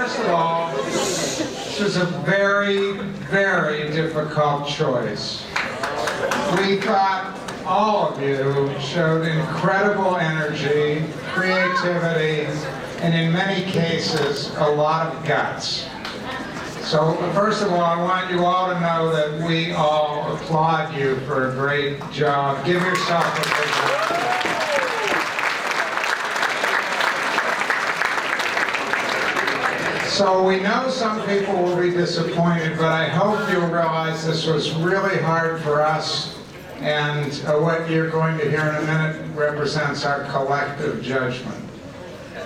first of all, this was a very, very difficult choice. We thought all of you showed incredible energy, creativity, and in many cases, a lot of guts. So first of all, I want you all to know that we all applaud you for a great job. Give yourself a big round. So we know some people will be disappointed, but I hope you'll realize this was really hard for us. And uh, what you're going to hear in a minute represents our collective judgment.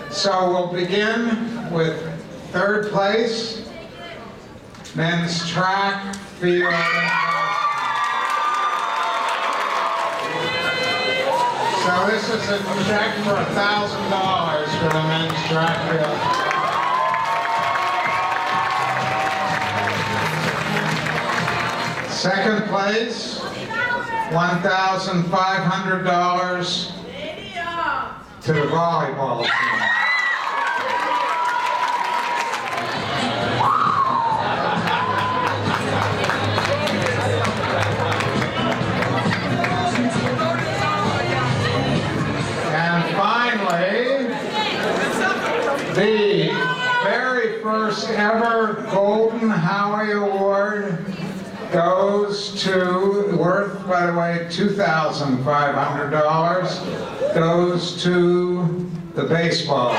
So we'll begin with third place, men's track, field. So this is a check for a thousand dollars for the men's track field. Second place, one thousand five hundred dollars to the volleyball team. And finally, the very first ever Golden Howie Award goes to, worth, by the way, $2,500, goes to the baseball.